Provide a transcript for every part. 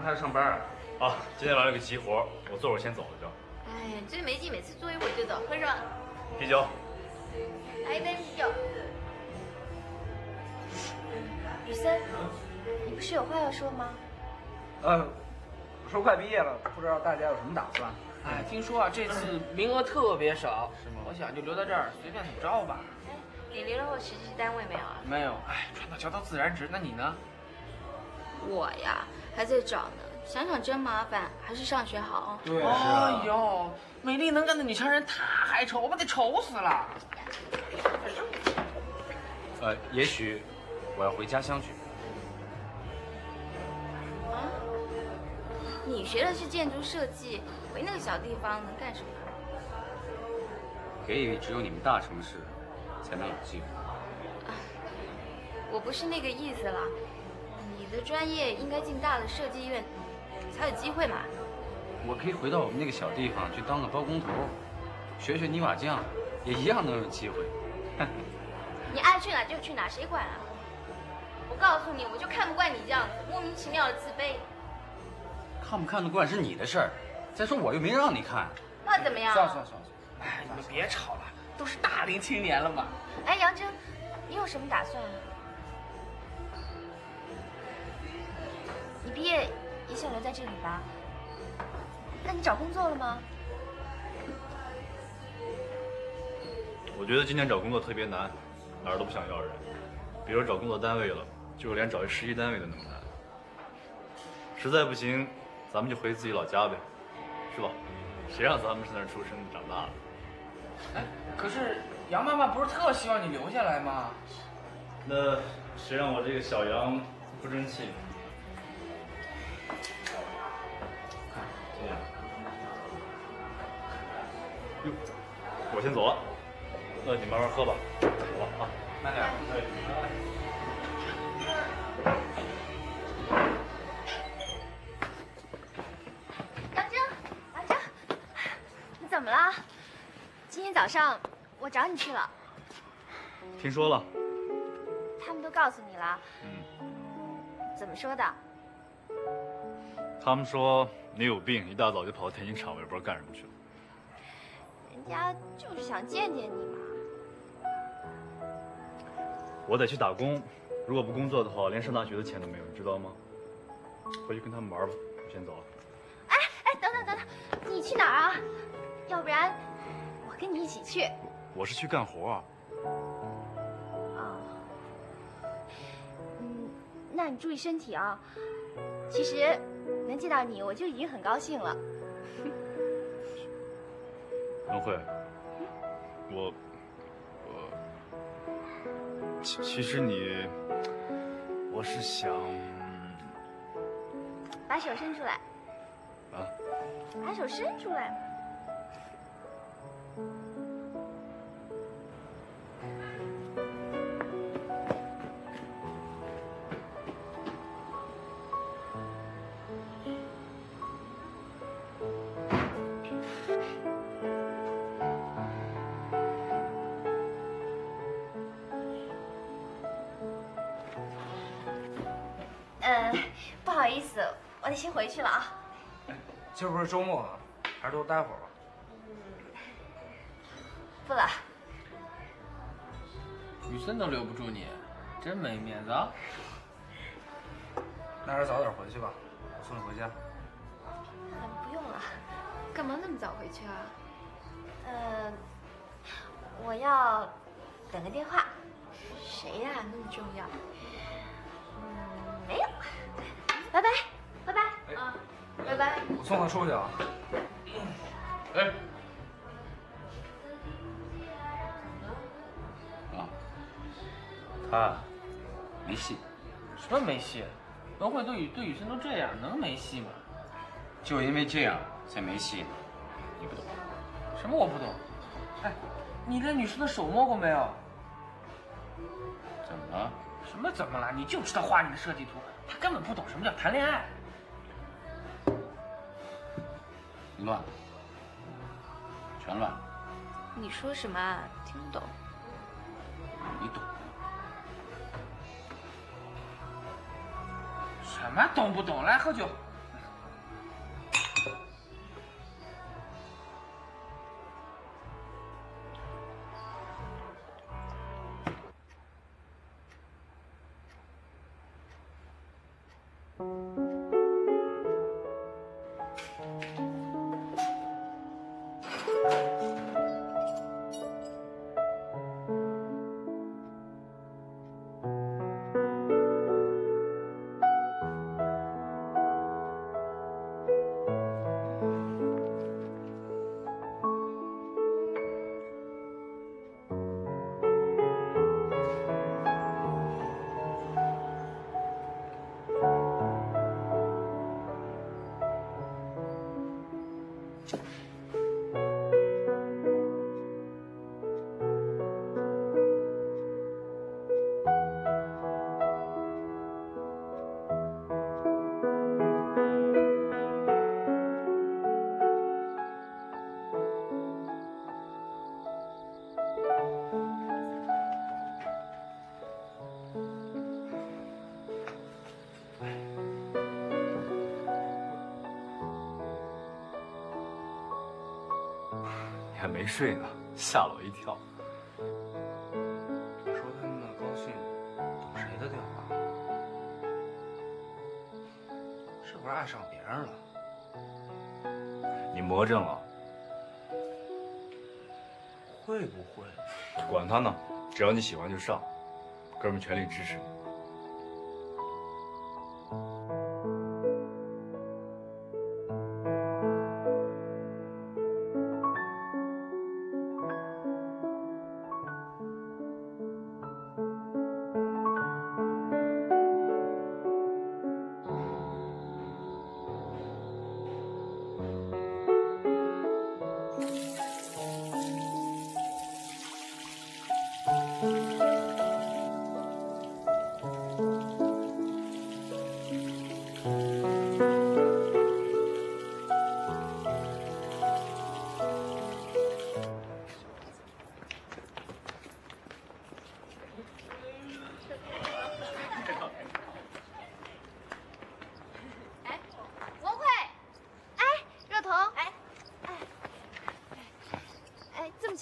上他要上班啊。啊，今天来了个急活，我坐会儿先走了就。哎，最没劲，每次坐一会儿就走，喝什么？啤酒。来一杯啤酒。雨森，你不是有话要说吗？呃，我说快毕业了，不知道大家有什么打算？哎，听说啊，这次名额特别少，是吗？我想就留在这儿，随便怎么着吧。哎，你联络实习单位没有啊？没有，哎，船到桥头自然直。那你呢？我呀，还在找呢。想想真麻烦，还是上学好。对哎呦，美丽能干的女强人，她还丑，我把她丑死了。呃，也许我要回家乡去。啊？你学的是建筑设计，回那个小地方能干什么？也以为只有你们大城市才能有机会。我不是那个意思啦，你的专业应该进大的设计院才有机会嘛。我可以回到我们那个小地方去当个包工头，学学泥瓦匠，也一样能有机会。你爱去哪就去哪，谁管啊？我告诉你，我就看不惯你这样子，莫名其妙的自卑。看不看得惯是你的事儿，再说我又没让你看。那怎么样？算了算了算了，哎，你们别吵了，都是大龄青年了嘛。哎，杨真，你有什么打算啊？你毕业也想留在这里吧？那你找工作了吗？我觉得今年找工作特别难，哪儿都不想要人。别说找工作单位了，就是连找一实习单位都那么难。实在不行，咱们就回自己老家呗，是吧？谁让咱们是那儿出生长大的？哎，可是杨妈妈不是特希望你留下来吗？那谁让我这个小杨不争气？这样。哟，我先走了，那你慢慢喝吧，走了啊，慢点。杨真，杨真，你怎么了？今天早上我找你去了，听说了，他们都告诉你了。嗯，怎么说的？他们说你有病，一大早就跑到田径场，我也不知道干什么去了。人家就是想见见你嘛。我得去打工，如果不工作的话，连上大学的钱都没有，你知道吗？回去跟他们玩吧，我先走了。哎哎，等等等等，你去哪儿啊？要不然我跟你一起去。我是去干活啊。哦，嗯，那你注意身体啊。其实能见到你，我就已经很高兴了。文慧，我我其其实你，我是想把手伸出来，啊，把手伸出来回去了啊。今儿不是周末吗？还是多待会儿吧。不了，雨森都留不住你，真没面子啊！那还是早点回去吧，我送你回家。嗯，不用了。干嘛那么早回去啊？呃，我要等个电话。谁呀、那么重要？嗯，没有。拜拜。啊，拜拜。我送他出去啊。哎，啊，他没戏，什么没戏？文慧对雨对雨森都这样，能没戏吗？就因为这样才没戏呢。你不懂。什么我不懂？哎，你连女生的手摸过没有？怎么了？什么怎么了？你就知道画你的设计图，他根本不懂什么叫谈恋爱。乱，全乱了。你说什么啊？听不懂。你懂。什么懂不懂？来喝酒。睡呢，吓了我一跳。说他那么高兴，等谁的电话？是不是爱上别人了？你魔怔了？会不会？管他呢，只要你喜欢就上，哥们全力支持你。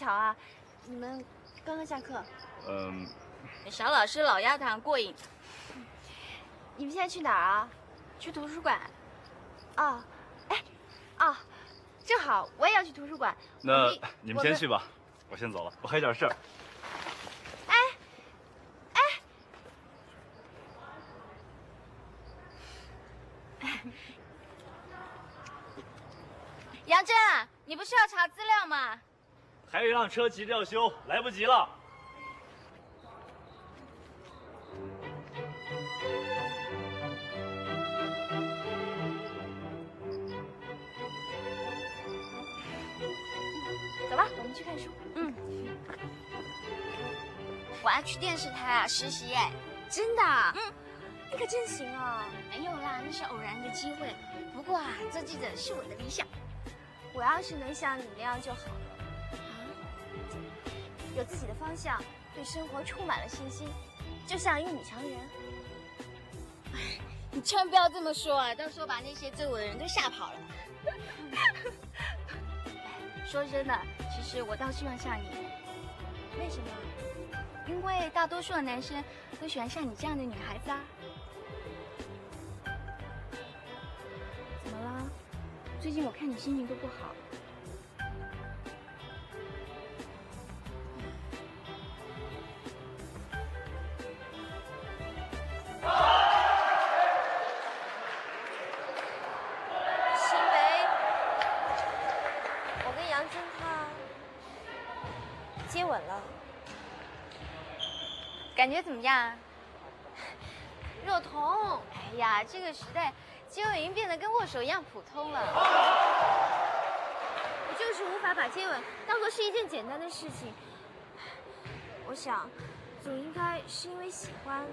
哎，这么巧啊？你们刚刚下课？嗯，小老师老鸭汤过瘾。你们现在去哪儿啊？去图书馆。哦，哎，哦，正好我也要去图书馆。那你们先去吧，我先走了，我还有点事儿。杨真，你不是要查资料吗？还有一辆车急着要修，来不及了。走吧，我们去看书。嗯。我要去电视台啊实习哎。真的？嗯，你可真行啊！没有啦，那是偶然的机会。不过啊，做记者是我的理想。我要是能像你那样就好？有自己的方向，对生活充满了信心，就像一个女强人。哎你千万不要这么说啊，到时候把那些追我的人都吓跑了。说真的，其实我倒希望像你。为什么？因为大多数的男生都喜欢像你这样的女孩子啊。怎么了？最近我看你心情都不好。样？若彤，哎呀，这个时代接吻已经变得跟握手一样普通了。我就是无法把接吻当做是一件简单的事情。我想，总应该是因为喜欢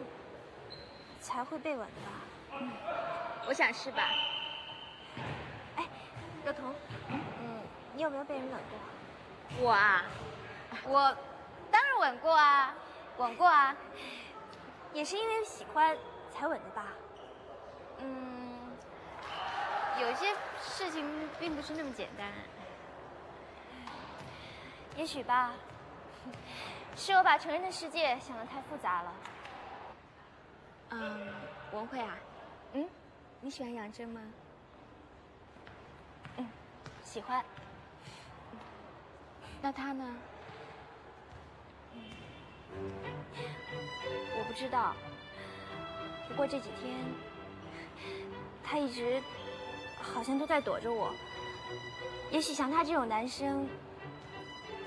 才会被吻吧。我想是吧？哎，若彤，嗯，你有没有被人吻过？我啊，我当然吻过啊，吻过啊。也是因为喜欢才吻的吧？嗯，有些事情并不是那么简单。也许吧，是我把成人的世界想得太复杂了。嗯，文慧啊，嗯，你喜欢杨真吗？嗯，喜欢。那他呢？我不知道，不过这几天他一直好像都在躲着我。也许像他这种男生，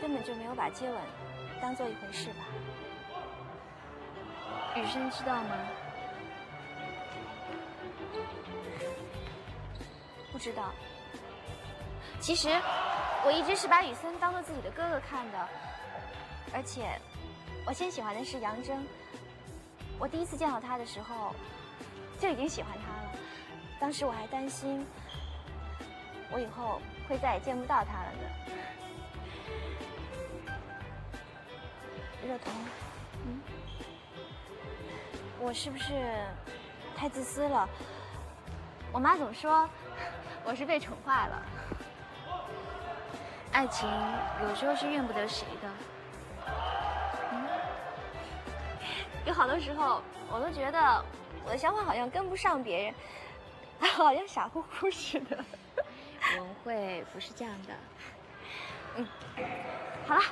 根本就没有把接吻当做一回事吧。雨生知道吗？不知道。其实我一直是把雨森当做自己的哥哥看的，而且我先喜欢的是杨铮。我第一次见到他的时候，就已经喜欢他了。当时我还担心，我以后会再也见不到他了呢。热彤，嗯，我是不是太自私了？我妈总说我是被宠坏了。爱情有时候是怨不得谁的。有好多时候，我都觉得我的想法好像跟不上别人，好像傻乎乎似的。文慧不是这样的。嗯，好了，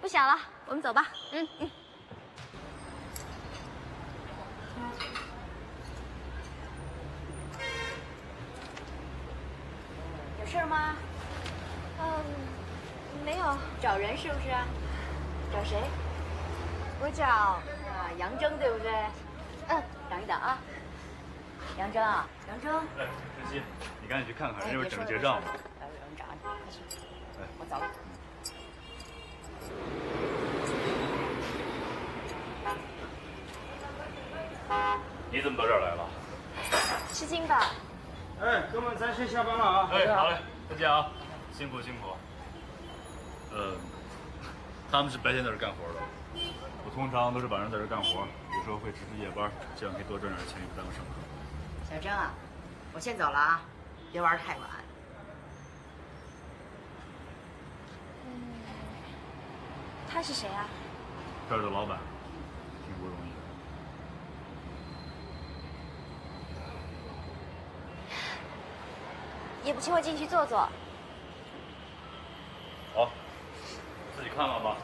不想了，我们走吧。嗯嗯。有事吗？嗯，没有。找人是不是？找谁？我找啊，杨铮对不对？嗯，等一等啊。杨铮啊，杨铮。哎，晨曦，你赶紧去看看，人家准备结账了。来，有人找你，快去。哎，我走了。你怎么到这儿来了？吃惊吧。哎，哥们，咱先下班了啊！哎，好嘞，再见啊，辛苦辛苦。呃，他们是白天在这干活的，我通常都是晚上在这干活，有时候会值值夜班，这样可以多赚点钱，也不耽误上课。小郑啊，我先走了啊，别玩太晚。他是谁啊？这儿的老板，挺不容易的。也不请我进去坐坐。好，自己看看吧，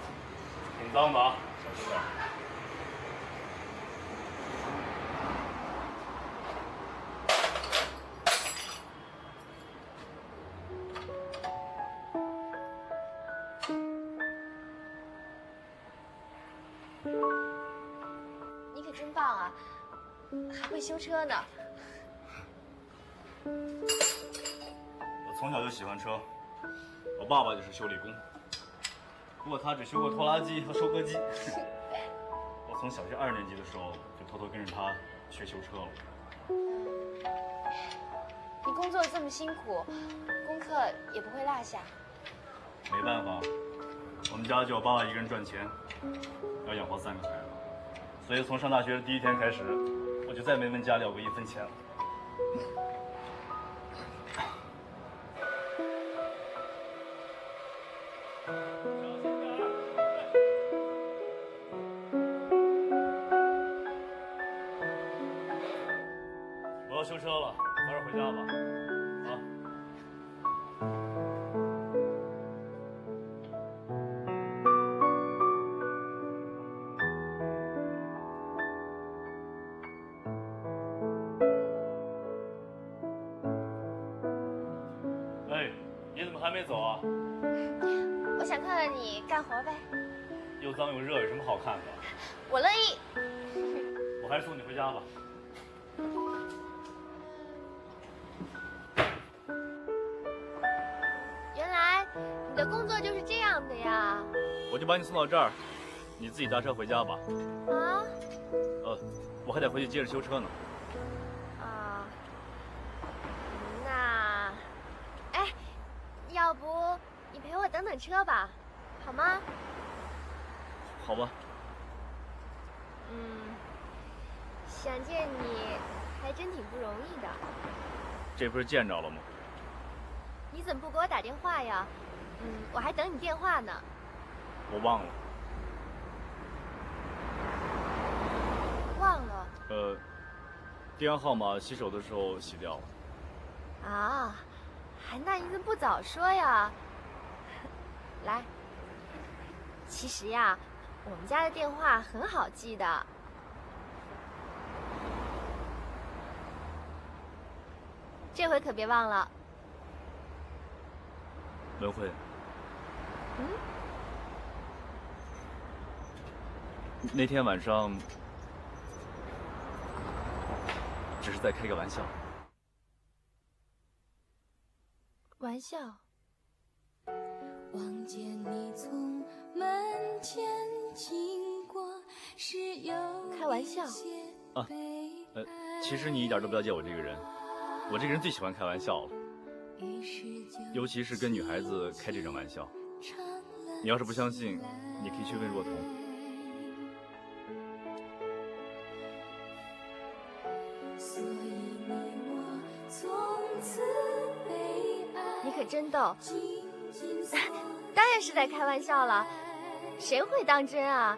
挺脏的啊，小心点。你可真棒啊，还会修车呢。我从小就喜欢车，我爸爸就是修理工，不过他只修过拖拉机和收割机。我从小学二年级的时候就偷偷跟着他学修车了。你工作这么辛苦，功课也不会落下。没办法，我们家就我爸爸一个人赚钱，要养活三个孩子，所以从上大学的第一天开始，我就再没问家里要过一分钱了。要修车了，早点回家吧。啊。哎，你怎么还没走啊？我想看看你干活呗。又脏又热，有什么好看的？我乐意。我还是送你回家吧。我就把你送到这儿，你自己搭车回家吧。啊呃，我还得回去接着修车呢。啊，那，哎，要不你陪我等等车吧，好吗？好吧，嗯，想见你还真挺不容易的。这不是见着了吗？你怎么不给我打电话呀？嗯，我还等你电话呢。我忘了。忘了呃，电话号码洗手的时候洗掉了。啊？还那你怎么不早说呀？来，其实呀，我们家的电话很好记的。这回可别忘了。文慧，嗯，那天晚上只是在开个玩笑。玩笑。望见你从门前经过，是有开玩笑啊呃，其实你一点都不了解我这个人，我这个人最喜欢开玩笑了，尤其是跟女孩子开这种玩笑。你要是不相信，你可以去问若彤。当然是在开玩笑了，谁会当真啊？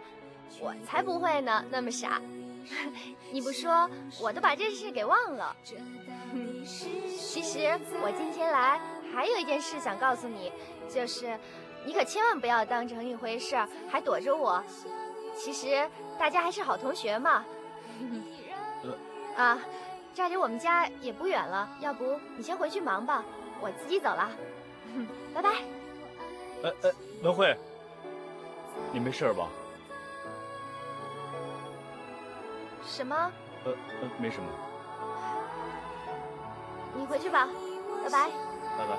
我才不会呢，那么傻。你不说，我都把这事给忘了。其实我今天来还有一件事想告诉你，就是你可千万不要当成一回事儿，还躲着我。其实大家还是好同学嘛。啊，这儿离我们家也不远了，要不你先回去忙吧，我自己走了。拜拜。哎哎，文慧，你没事吧？什么？呃呃，没什么，你回去吧，拜拜。拜拜。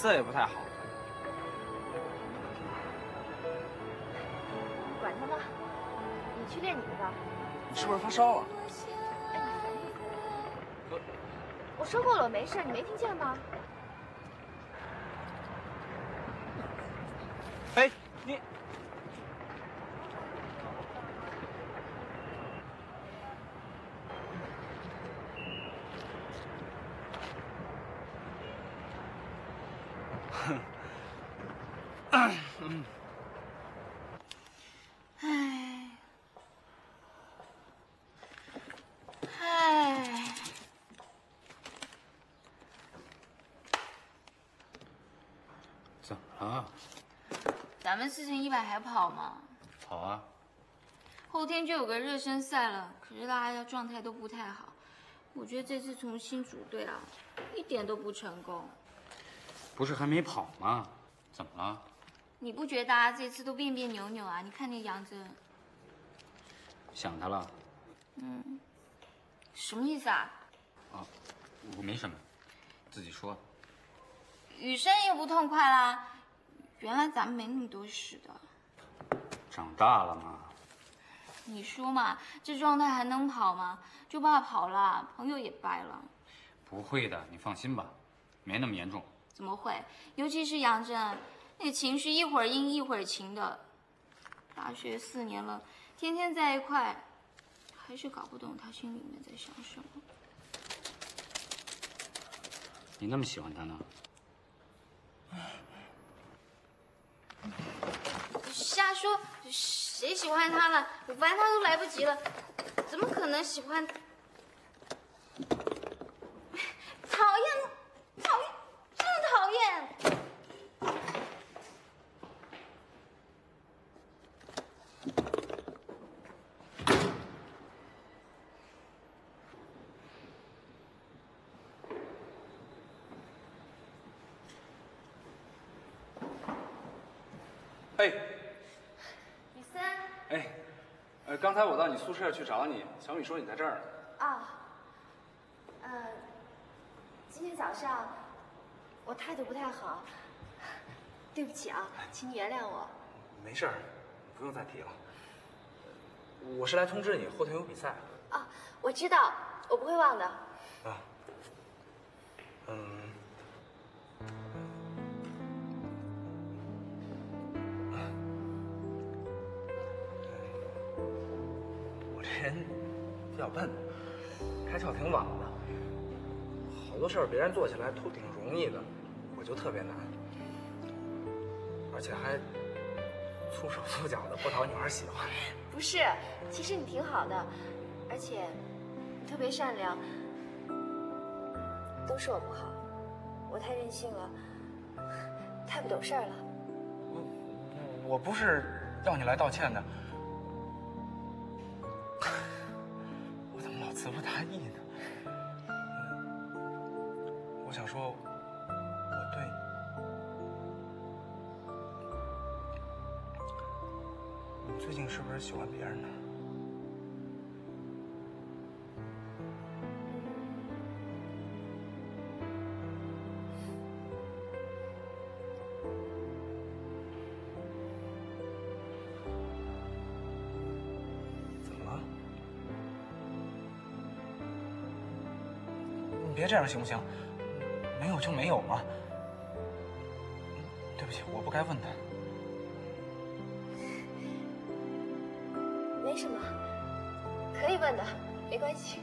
色也不太好。管他呢，你去练你的吧。你是不是发烧了？哎，你烦死了我说过了，我没事，你没听见吗？唉，唉，怎么了？咱们四乘一百还跑吗？跑啊，后天就有个热身赛了，可是大家状态都不太好。我觉得这次重新组队啊，一点都不成功。不是还没跑吗？怎么了？你不觉得啊这次都别别扭扭啊？你看那杨真，想他了？嗯什么意思啊？啊，我没什么，自己说。雨生也不痛快啦。原来咱们没那么多事的。长大了嘛，你说嘛，这状态还能跑吗？就怕跑了，朋友也掰了。不会的，你放心吧，没那么严重。怎么会？尤其是杨真，那情绪一会儿阴一会儿晴的。大学四年了，天天在一块，还是搞不懂他心里面在想什么。你那么喜欢他呢？瞎说，谁喜欢他了？我烦他都来不及了，怎么可能喜欢？讨厌，讨厌，厌！哎雨森哎，呃，刚才我到你宿舍去找你，小米说你在这儿呢。啊，呃，今天早上我我态度不太好，对不起啊，请你原谅我。没事儿，不用再提了。我是来通知你后天有比赛。啊，我知道，我不会忘的。啊。嗯。我这人比较笨，开窍挺晚的，好多事儿别人做起来都挺容易的，我就特别难，而且还粗手粗脚的，不讨女孩喜欢。不是，其实你挺好的，而且你特别善良，都是我不好，我太任性了，太不懂事儿了。我不是要你来道歉的，我怎么老词不达意呢？我想说，最近是不是喜欢别人呢？怎么了？你别这样行不行？没有就没有嘛。对不起，我不该问的。问的，没关系。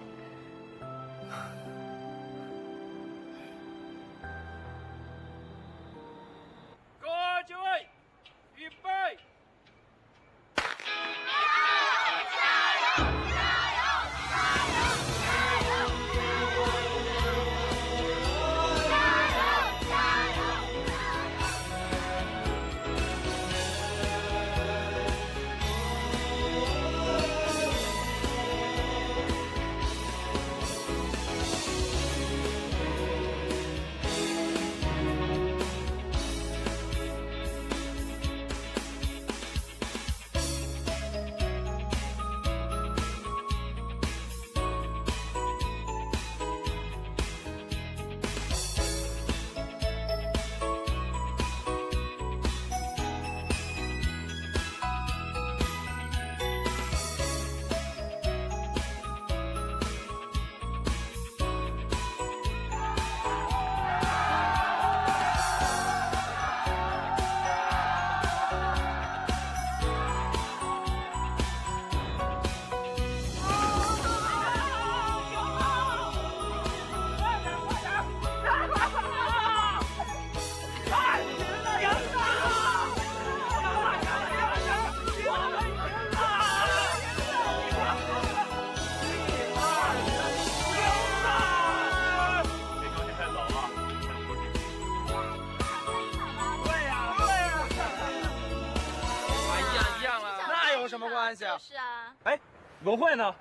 文慧呢？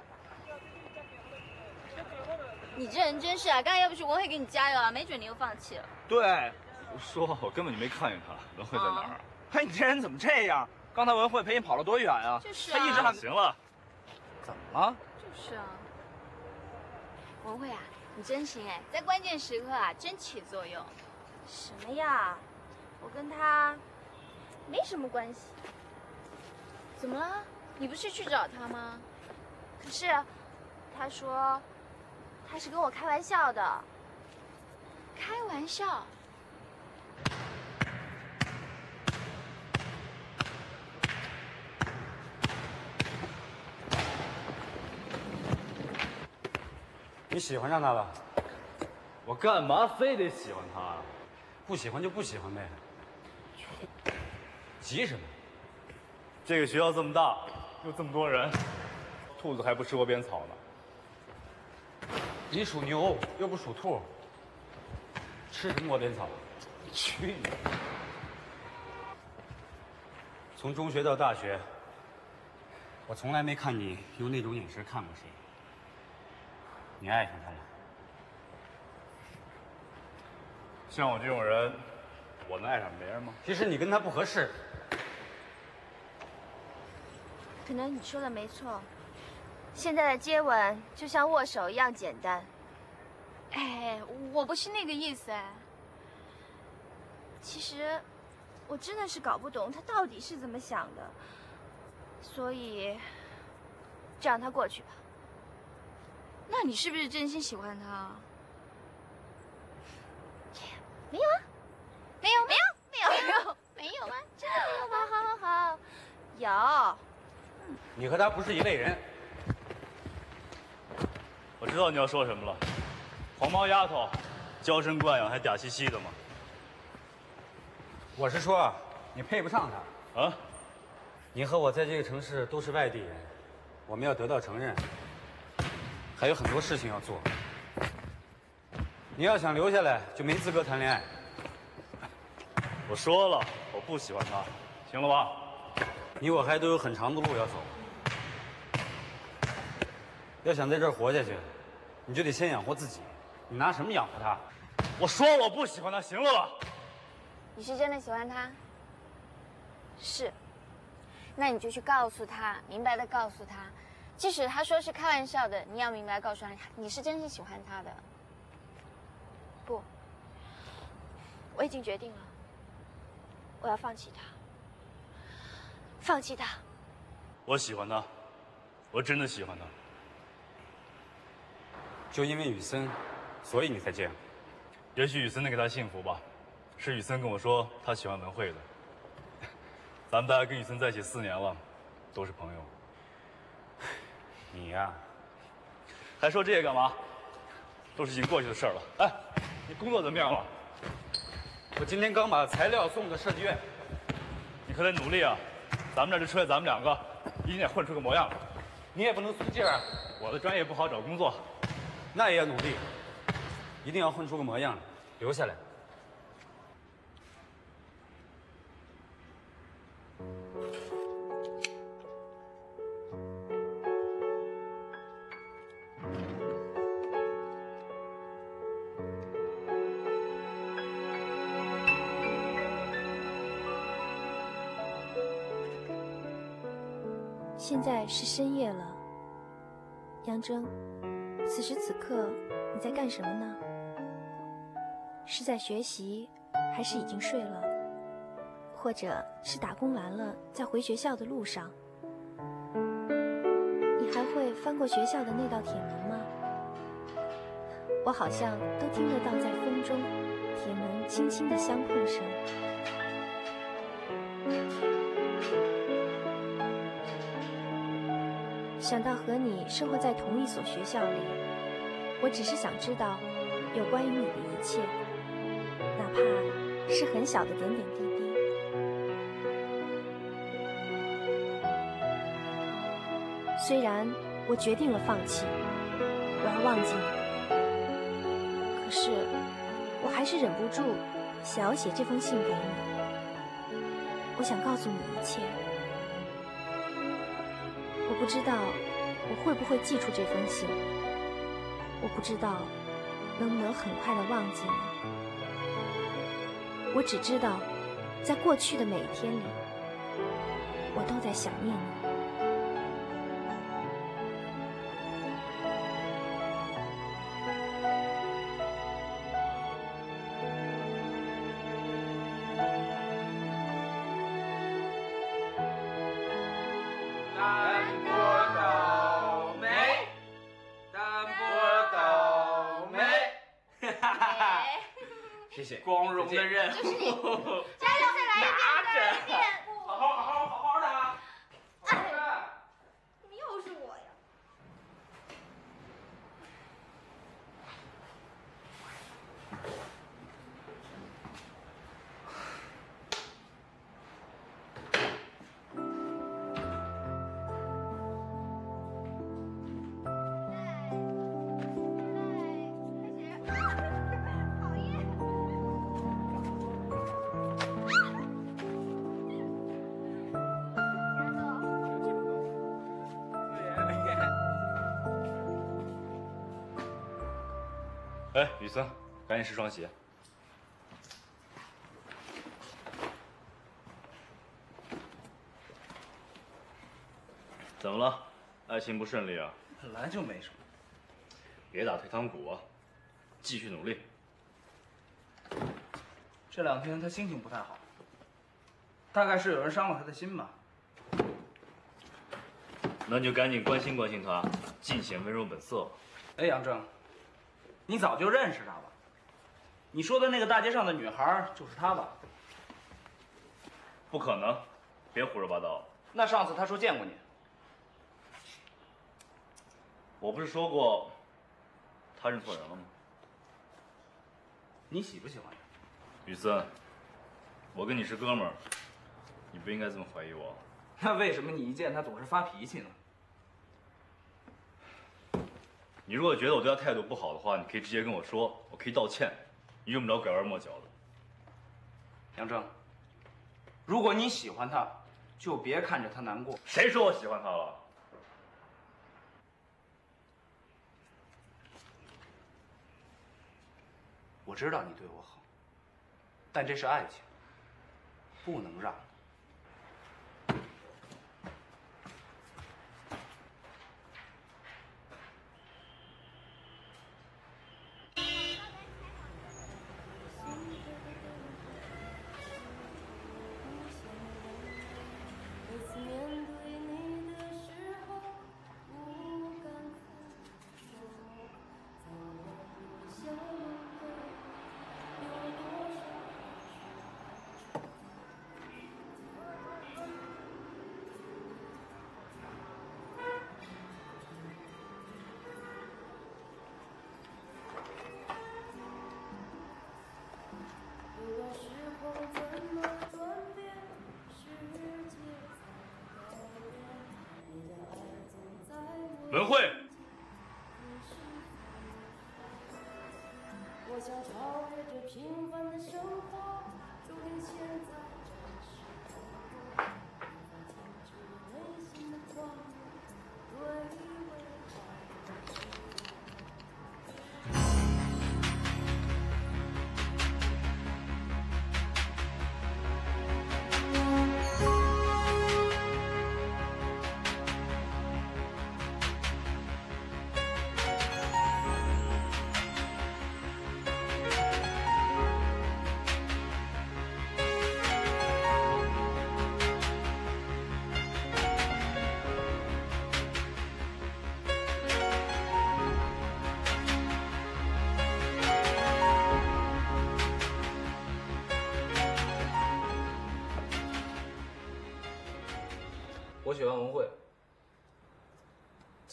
你这人真是啊！刚才要不是文慧给你加油啊，没准你又放弃了。对，胡说，我根本就没看见他。文慧在哪儿？哎，你这人怎么这样？刚才文慧陪你跑了多远啊？就是啊他一直喊。行了，怎么了？就是啊，文慧啊，你真行哎，在关键时刻啊，真起作用。什么呀？我跟他没什么关系。怎么了？你不是去找他吗？可是，他说他是跟我开玩笑的。开玩笑。你喜欢上他了？我干嘛非得喜欢他啊？不喜欢就不喜欢呗。急什么？这个学校这么大，又这么多人，兔子还不吃窝边草呢。你属牛又不属兔，吃什么窝边草？去你！从中学到大学，我从来没看你用那种眼神看过谁。你爱上他了？像我这种人，我能爱上别人吗？其实你跟他不合适。可能你说的没错，现在的接吻就像握手一样简单。哎，我不是那个意思哎。其实我真的是搞不懂他到底是怎么想的，所以就让他过去吧。那你是不是真心喜欢他？没有啊，没有，没有，没有，没有，没有吗？真的没有吗？好好好，有。你和他不是一类人。我知道你要说什么了，黄毛丫头，娇生惯养还嗲兮兮的嘛。我是说，你配不上她。啊，你和我在这个城市都是外地人，我们要得到承认，还有很多事情要做。你要想留下来，就没资格谈恋爱。我说了，我不喜欢她，行了吧？你我还都有很长的路要走。要想在这儿活下去，你就得先养活自己。你拿什么养活他？我说我不喜欢他，行了吧？你是真的喜欢他？是。那你就去告诉他，明白的告诉他，即使他说是开玩笑的，你要明白告诉他，你是真心喜欢他的。不，我已经决定了，我要放弃他，放弃他。我喜欢他，我真的喜欢他。就因为雨森，所以你才这样。也许雨森能给他幸福吧。是雨森跟我说他喜欢文慧的。咱们大家跟雨森在一起四年了，都是朋友。你呀、还说这些干嘛？都是已经过去的事儿了。哎，你工作怎么样了？我今天刚把材料送到设计院。你可得努力啊！咱们这就出来咱们两个，一定得混出个模样来。你也不能松劲儿啊，我的专业不好找工作，那也要努力，一定要混出个模样来，留下来。现在是深夜了，杨铮，此时此刻你在干什么呢？是在学习，还是已经睡了？或者是打工完了，在回学校的路上？你还会翻过学校的那道铁门吗？我好像都听得到在风中铁门轻轻的相碰声。想到和你生活在同一所学校里，我只是想知道有关于你的一切，哪怕是很小的点点滴滴。虽然我决定了放弃，我要忘记你，可是我还是忍不住想要写这封信给你。我想告诉你一切。不知道我会不会寄出这封信，我不知道能不能很快的忘记你。我只知道，在过去的每一天里，我都在想念你。哎，雨森，赶紧试双鞋。怎么了？爱情不顺利啊？本来就没什么。别打退堂鼓啊，继续努力。这两天他心情不太好，大概是有人伤了他的心吧。那你就赶紧关心关心他，尽显温柔本色。哎，杨正，你早就认识她吧？你说的那个大街上的女孩就是她吧？不可能，别胡说八道。那上次她说见过你，我不是说过，她认错人了吗？你喜不喜欢他？雨森，我跟你是哥们儿，你不应该这么怀疑我。那为什么你一见她总是发脾气呢？你如果觉得我对他态度不好的话，你可以直接跟我说，我可以道歉，你用不着拐弯抹角的。杨正，如果你喜欢他，就别看着他难过。谁说我喜欢他了？我知道你对我好，但这是爱情，不能让。文慧，我想超越这平凡的生活，注定现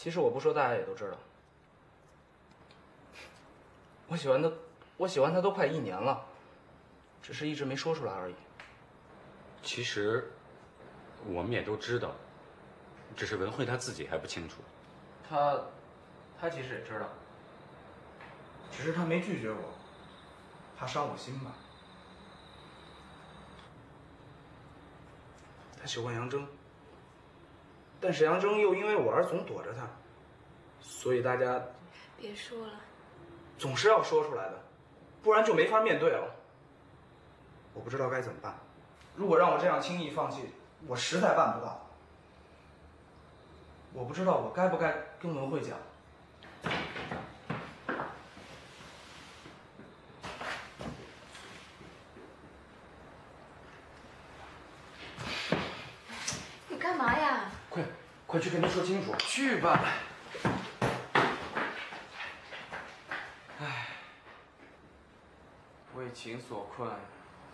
其实我不说大家也都知道。我喜欢他，我喜欢他都快一年了，只是一直没说出来而已。其实我们也都知道，只是文慧她自己还不清楚。她，她其实也知道，只是她没拒绝我，怕伤我心吧。她喜欢杨铮，但沈阳铮又因为我而总躲着他，所以大家别说了，总是要说出来的，不然就没法面对了。我不知道该怎么办。如果让我这样轻易放弃，我实在办不到。我不知道我该不该跟文慧讲。你干嘛呀？快，快去跟她说清楚。去吧。唉，为情所困，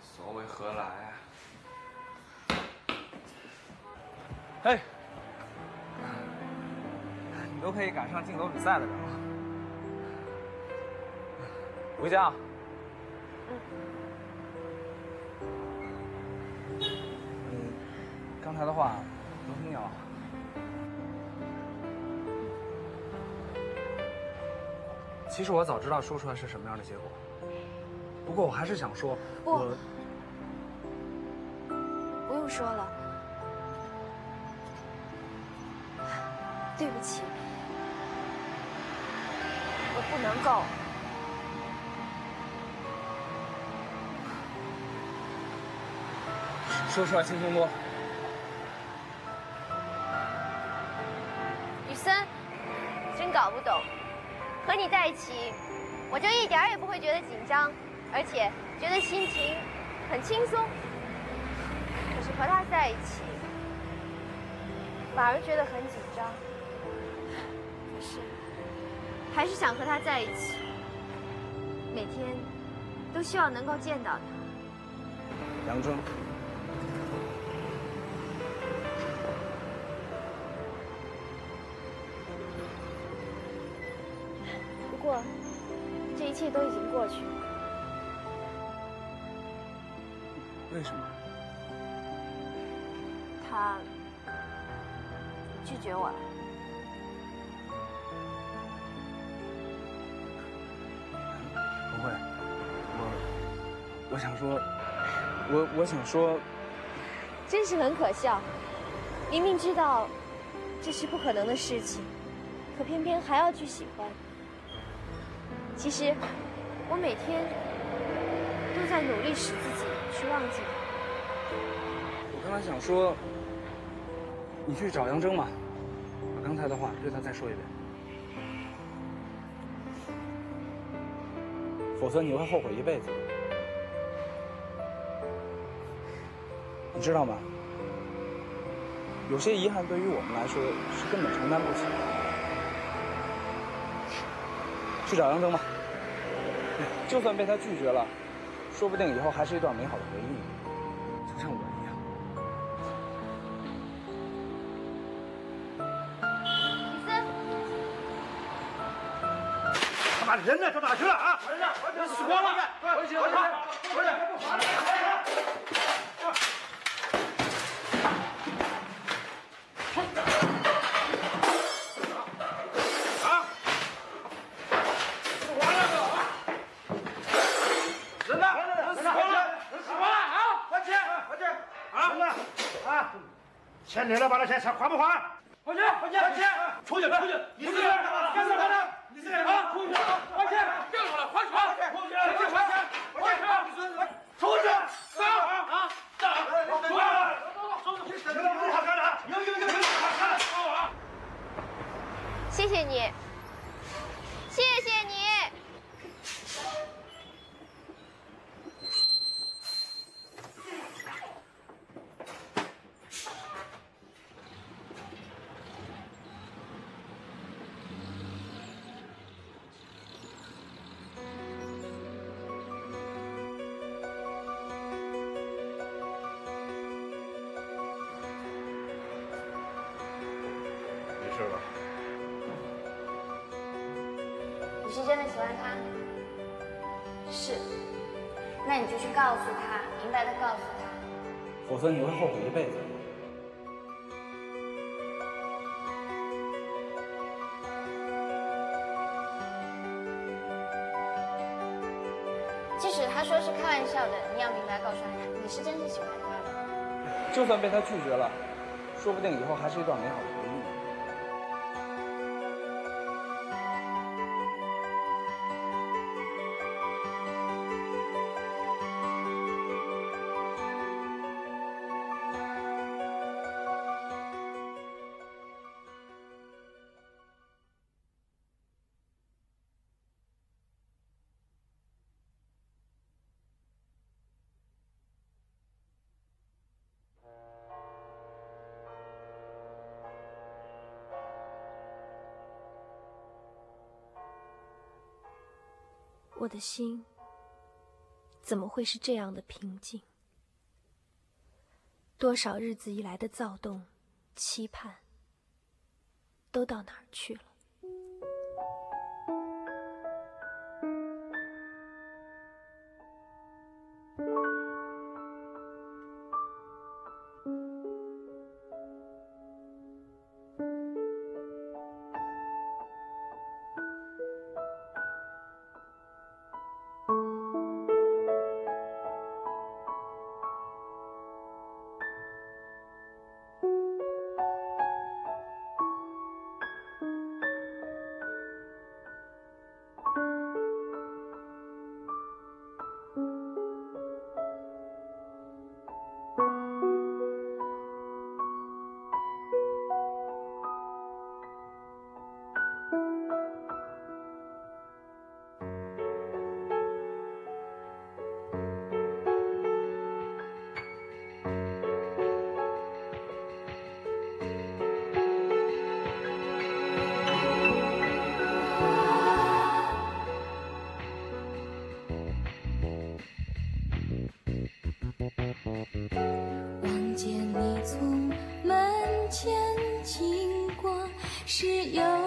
所为何来啊？嘿，你都可以赶上竞走比赛的人了。回家啊。嗯，刚才的话都听见了。其实我早知道说出来是什么样的结果，不过我还是想说，不我不用说了，对不起，我不能够。说出来轻松多。和你在一起，我就一点儿也不会觉得紧张，而且觉得心情很轻松。可是和他在一起，反而觉得很紧张。可是，还是想和他在一起，每天都希望能够见到他。杨铮，为什么？他拒绝我了。不会，我我想说，我我想说，真是很可笑，明明知道这是不可能的事情，可偏偏还要去喜欢。其实，我每天都在努力使自己去忘记。我刚才想说，你去找杨铮吧，把刚才的话对他再说一遍，否则你会后悔一辈子。你知道吗？有些遗憾对于我们来说是根本承担不起的。去找杨铮吧，就算被他拒绝了，说不定以后还是一段美好的回忆，就像我一样。李森，他妈人呢？上哪去了啊？人呢？人死光了！快，回去，回去！啊！死光了都！人呢？人死光了！人死光了啊！还钱，还钱！啊！人呢？啊！欠你了把那钱钱还不还？还钱，还钱，还钱！出去，出去！你是干什么的？干什么的？你是干什么？出去！还钱！别说了，还钱！出去！还钱！还钱！还钱！出去！走啊啊！走！出去！行了，不好看了，有有有有好看了，走啊！谢谢你，真的喜欢他？是，那你就去告诉他，明白的告诉他。否则你会后悔一辈子。即使他说是开玩笑的，你要明白告诉他，你是真的喜欢他的。就算被他拒绝了，说不定以后还是一段美好的我的心怎么会是这样的平静？多少日子以来的躁动、期盼，都到哪儿去了？是有